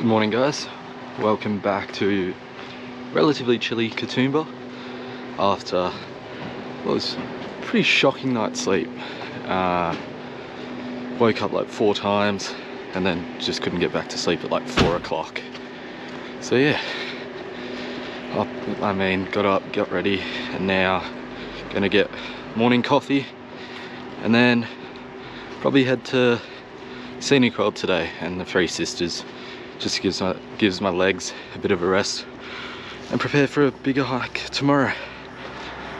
Good morning guys, welcome back to relatively chilly Katoomba after what was pretty shocking night's sleep. Uh, woke up like four times and then just couldn't get back to sleep at like four o'clock. So yeah, up, I mean got up, got ready and now gonna get morning coffee and then probably head to Scenic World today and the Three Sisters just gives my gives my legs a bit of a rest. And prepare for a bigger hike tomorrow.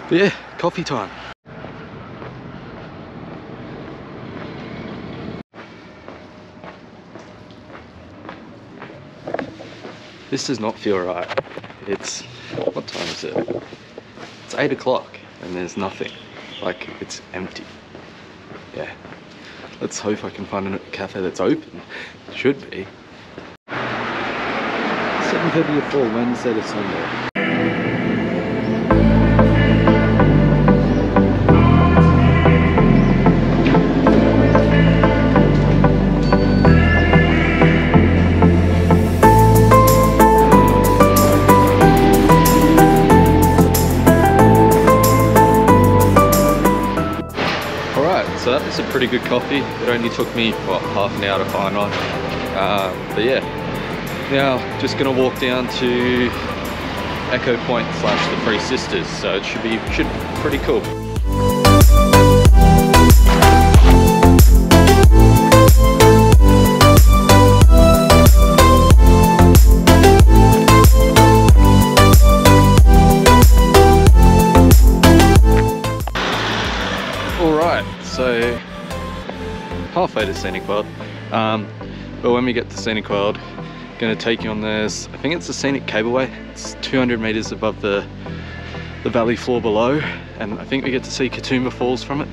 But yeah coffee time. This does not feel right. It's what time is it? It's eight o'clock and there's nothing. Like it's empty. Yeah. Let's hope I can find a cafe that's open. Should be 7.30 to 4 Wednesday to Sunday so that was a pretty good coffee. It only took me, what, half an hour to find one. Uh, but yeah, now just gonna walk down to Echo Point slash the Three Sisters. So it should be, should be pretty cool. Halfway to Scenic World. Um, but when we get to Scenic World, gonna take you on this, I think it's a Scenic Cableway. It's 200 meters above the, the valley floor below. And I think we get to see Katoomba Falls from it.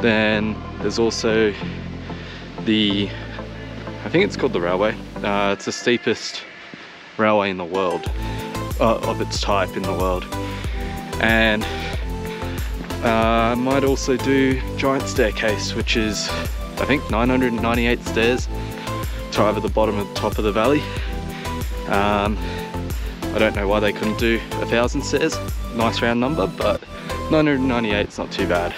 Then there's also the, I think it's called the railway. Uh, it's the steepest railway in the world, uh, of its type in the world. And uh, I might also do Giant Staircase, which is, I think, 998 stairs either the bottom the top of the valley. Um, I don't know why they couldn't do a thousand stairs, nice round number, but 998 is not too bad.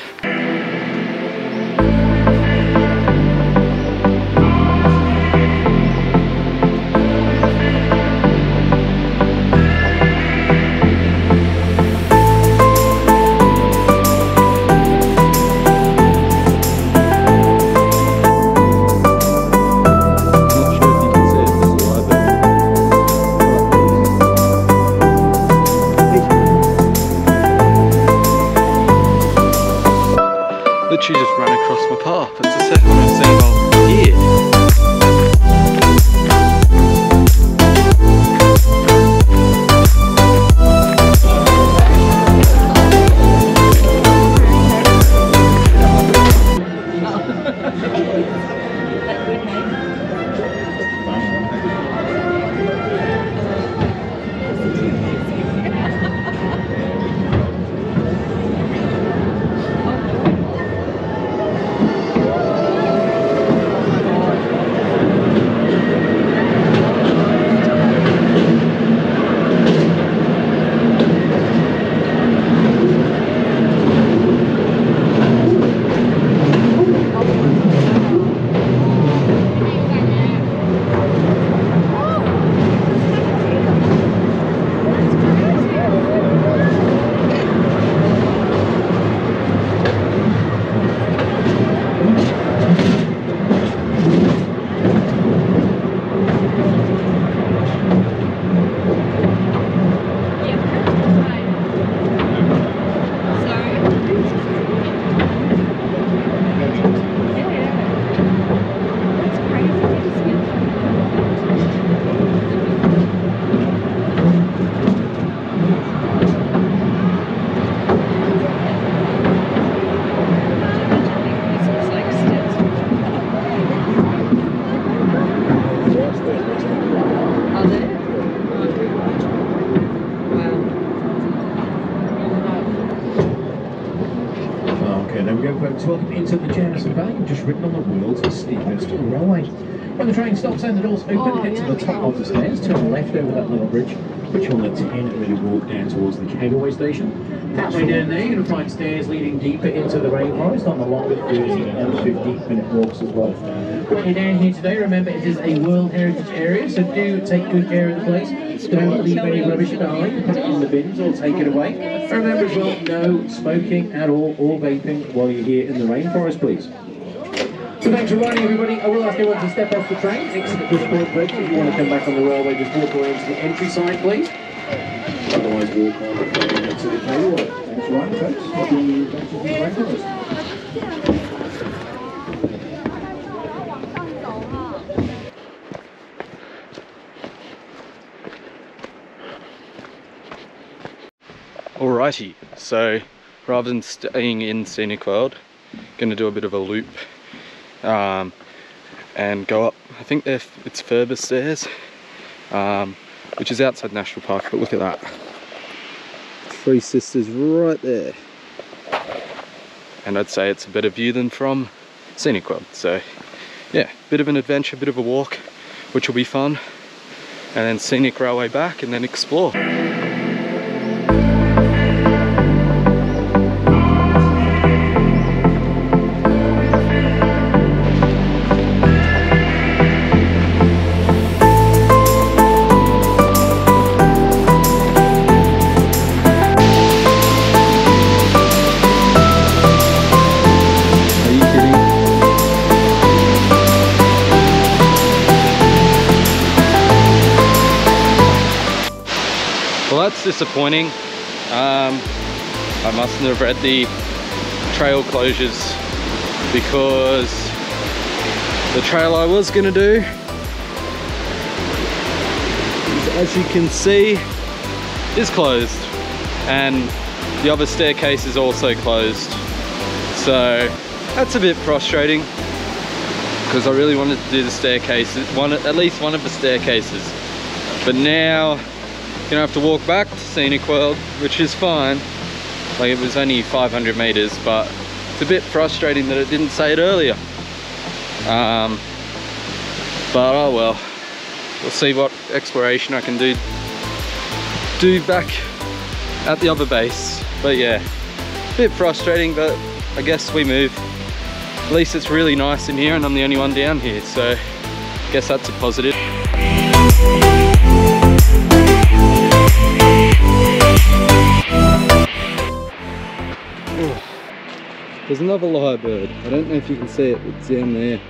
Folks, welcome into the Jamison Valley. Just ridden on the world's steepest railway. When the train stops and the doors open, Oh, head to the yeah. top of the stairs, turn left over that little bridge, you on the 10 minute walk down towards the cableway station. That way down there, you're going to find stairs leading deeper into the rainforest on the longer 30 and 15 minute walks as well. When you're down here today, remember it is a World Heritage Area, so do take good care of the place. Don't leave any rubbish behind, put it in the bins or take it away. Remember as well, no smoking at all or vaping while you're here in the rainforest, please. So thanks for riding everybody. I will ask everyone to step off the train, exit the pushboard bridge. If you want to come back on the railway, just walk around to the entry side, please. Otherwise, walk on to the cableway. Thanks for riding, folks. Happy adventures in the rainforest. 走啊！Alrighty, so rather than staying in Scenic World, gonna do a bit of a loop um, and go up. I think it's Furber stairs, um, which is outside National Park. But look at that, Three Sisters right there, and I'd say it's a better view than from Scenic World. So yeah, bit of an adventure, bit of a walk, which will be fun, and then Scenic Railway back, and then explore. Disappointing. Um, I mustn't have read the trail closures because the trail I was gonna do, as you can see, is closed, and the other staircase is also closed. So that's a bit frustrating because I really wanted to do the staircases, one at least one of the staircases. But now gonna have to walk back to Scenic World, which is fine. Like it was only 500 meters, but it's a bit frustrating that it didn't say it earlier. Um, but oh well, we'll see what exploration I can do do back at the other base. But yeah, a bit frustrating, but I guess we move. At least it's really nice in here and I'm the only one down here, so I guess that's a positive. There's another lyrebird. I don't know if you can see it, it's down there.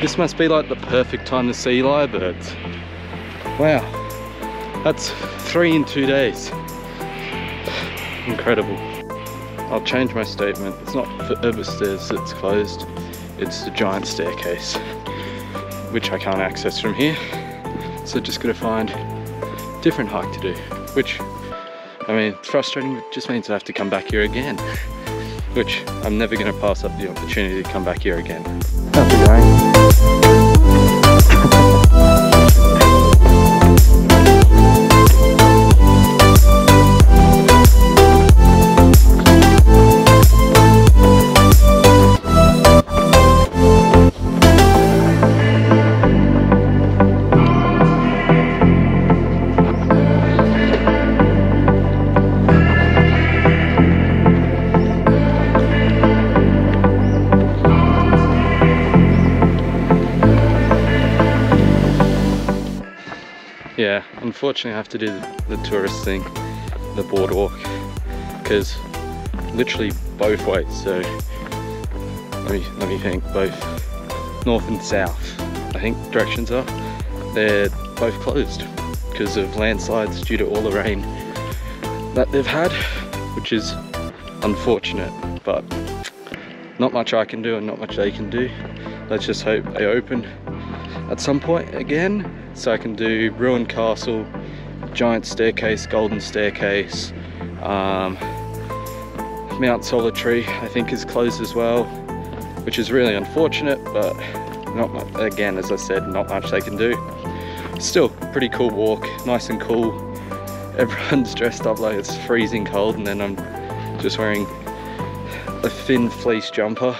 This must be like the perfect time to see lyrebirds. Wow, that's three in two days. Incredible. I'll change my statement. It's not Furber stairs that's closed, it's the giant staircase, which I can't access from here. So just gotta find different hike to do, which, I mean, it's frustrating, it just means I have to come back here again, which I'm never gonna pass up the opportunity to come back here again. How's it going? Yeah, unfortunately I have to do the, tourist thing, the boardwalk, because literally both ways, so let me, let me think, both north and south, I think directions are, they're both closed because of landslides due to all the rain that they've had, which is unfortunate, but not much I can do and not much they can do. Let's just hope they open at some point again so I can do Ruined Castle, Giant Staircase, Golden Staircase, um, Mount Solitary I think is closed as well, which is really unfortunate, but not much, again, as I said, not much they can do. Still, pretty cool walk, nice and cool. Everyone's dressed up like it's freezing cold and then I'm just wearing a thin fleece jumper,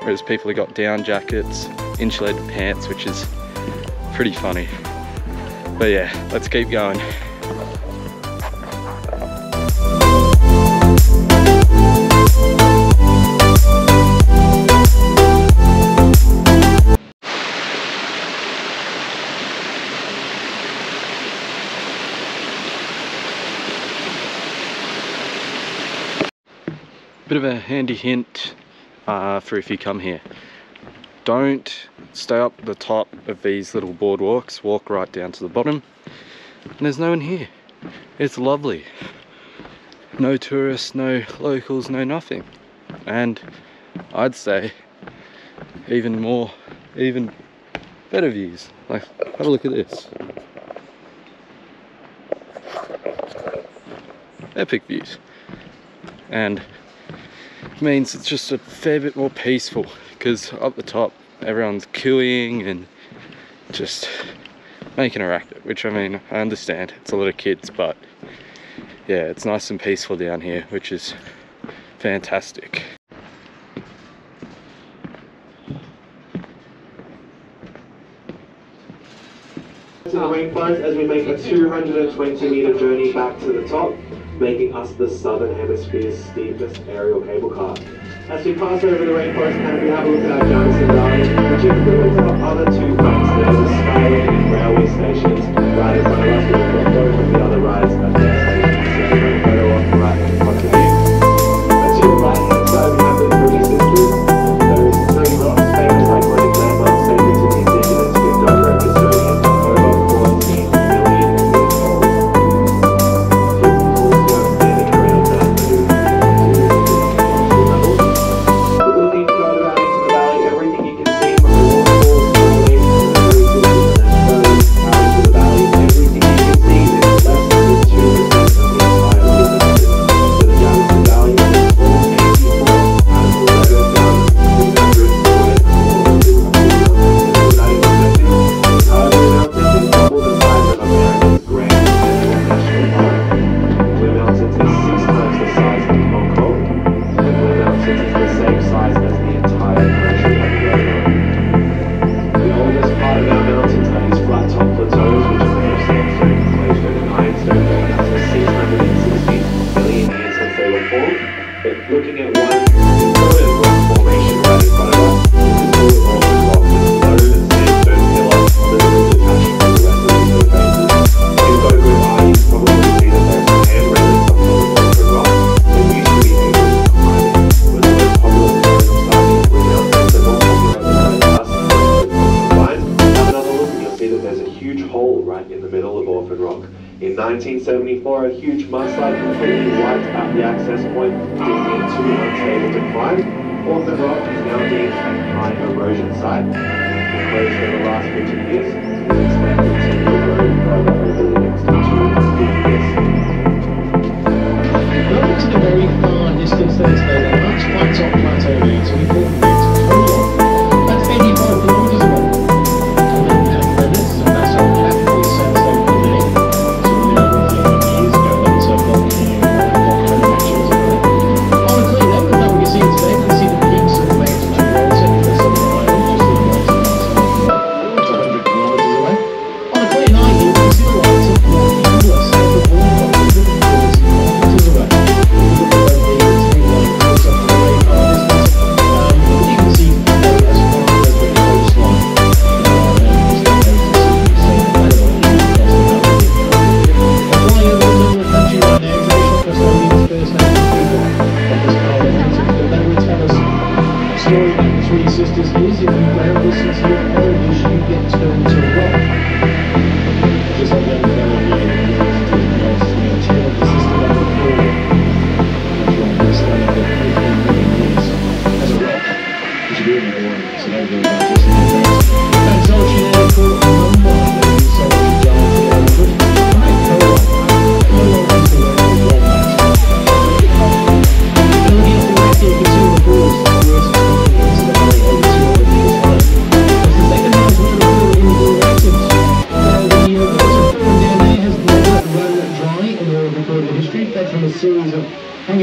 whereas people have got down jackets, insulated pants, which is pretty funny. But yeah, let's keep going. bit of a handy hint uh, for if you come here don't stay up the top of these little boardwalks. Walk right down to the bottom. And there's no one here. It's lovely. No tourists no locals no nothing. And I'd say even more even better views. Like have a look at this. Epic views. And means it's just a fair bit more peaceful because up the top everyone's queuing and just making a racket, which I mean, I understand, it's a lot of kids, but yeah, it's nice and peaceful down here, which is fantastic. The as we make a 220 meter journey back to the top, making us the southern hemisphere's steepest aerial cable car. As we pass over the rainforest canopy, have a look at our Jamison Line, which includes our other two branch stations, railway stations, right in front of us, we've got both of the other rides Thank you.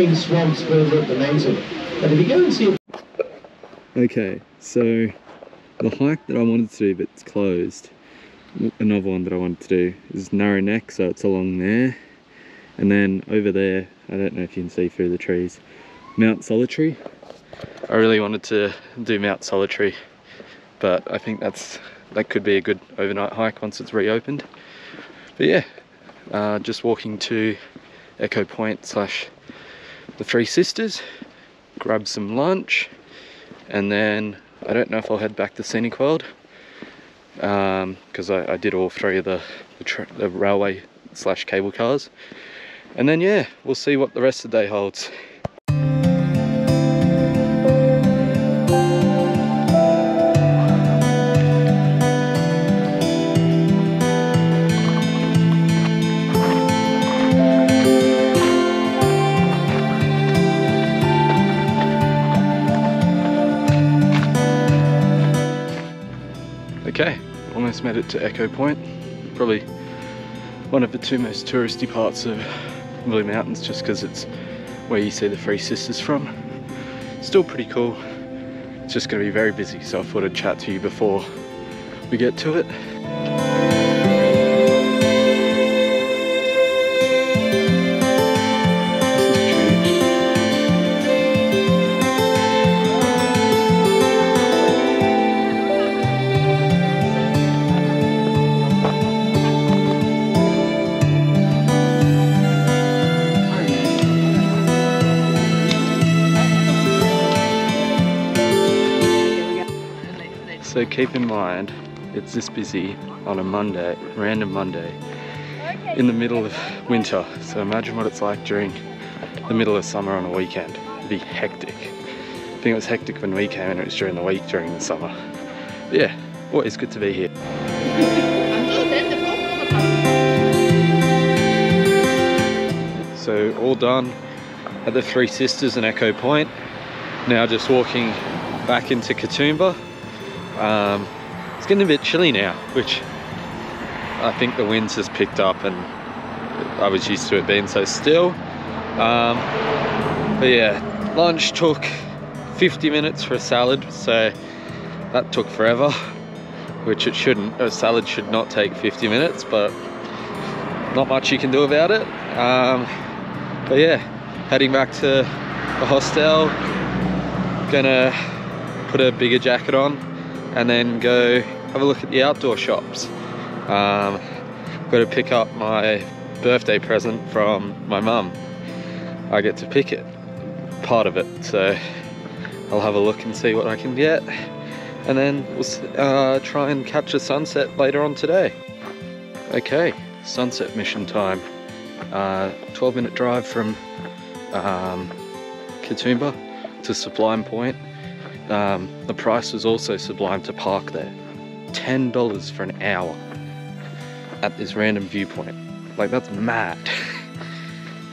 Hanging swamps further up the mesa. And if you go and see Okay, so the hike that I wanted to do but it's closed, another one that I wanted to do is Narrow Neck, so it's along there. And then over there, I don't know if you can see through the trees, Mount Solitary. I really wanted to do Mount Solitary, but I think that's that could be a good overnight hike once it's reopened. But yeah, uh, just walking to Echo Point slash the Three Sisters, grab some lunch, and then I don't know if I'll head back to Scenic World because um, I, I, did all three of the, the, the railway slash cable cars. And then yeah, we'll see what the rest of the day holds. Almost made it to Echo Point. Probably one of the two most touristy parts of Blue Mountains just because it's where you see the Three Sisters from. Still pretty cool. It's just going to be very busy so I thought I'd chat to you before we get to it. Keep in mind, it's this busy on a Monday, random Monday, in the middle of winter. So imagine what it's like during the middle of summer on a weekend. It'd be hectic. I think it was hectic when we came and it was during the week during the summer. But yeah, always good to be here. So all done at the Three Sisters and Echo Point. Now just walking back into Katoomba. Um, it's getting a bit chilly now, which I think the winds has picked up and I was used to it being so still. Um, but yeah, lunch took 50 minutes for a salad, so that took forever, which it shouldn't. A salad should not take 50 minutes, but not much you can do about it. Um, but yeah, heading back to the hostel, gonna put a bigger jacket on and then go have a look at the outdoor shops. Um, got to pick up my birthday present from my mum. I get to pick it, part of it, so I'll have a look and see what I can get and then we'll uh, try and catch a sunset later on today. Okay, sunset mission time. Uh, 12 minute drive from um, Katoomba to Sublime Point um, the price was also sublime to park there. $10 for an hour at this random viewpoint. Like, that's mad.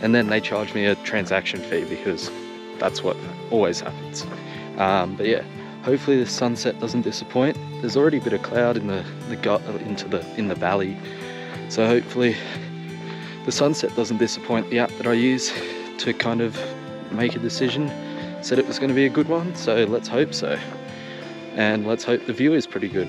and then they charged me a transaction fee because that's what always happens. Um, but yeah, hopefully the sunset doesn't disappoint. There's already a bit of cloud in the, the gut into the in the valley, so hopefully the sunset doesn't disappoint the app that I use to kind of make a decision said it was going to be a good one, so let's hope so. And let's hope the view is pretty good.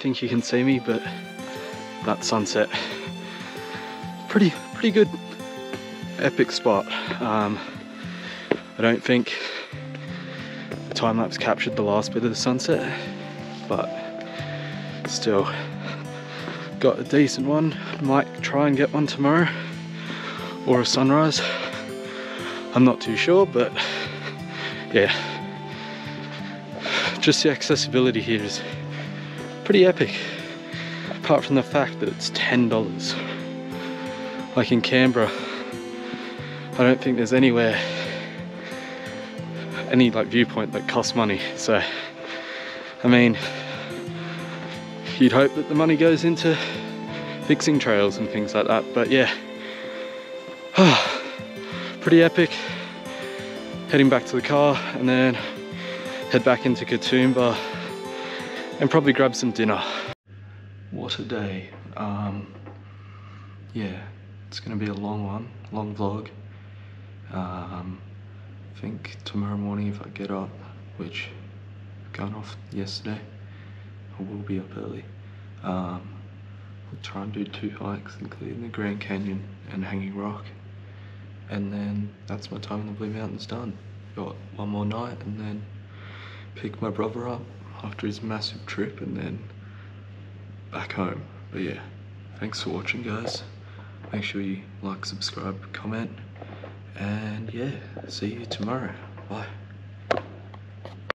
Think you can see me, but that sunset, pretty, pretty good, epic spot. Um, I don't think the time lapse captured the last bit of the sunset, but still got a decent one. Might try and get one tomorrow or a sunrise. I'm not too sure, but yeah. Just the accessibility here is pretty epic. Apart from the fact that it's $10. Like in Canberra, I don't think there's anywhere, any like viewpoint that costs money. So, I mean, you'd hope that the money goes into fixing trails and things like that. But yeah, pretty epic. Heading back to the car and then head back into Katoomba and probably grab some dinner. What a day. Um, yeah, it's gonna be a long one, long vlog. Um, I think tomorrow morning if I get up, which going off yesterday, I will be up early. Um, I'll try and do two hikes, including the Grand Canyon and Hanging Rock. And then that's my time in the Blue Mountains done. Got one more night and then pick my brother up after his massive trip and then back home. But yeah, thanks for watching guys. Make sure you like, subscribe, comment, and yeah, see you tomorrow. Bye.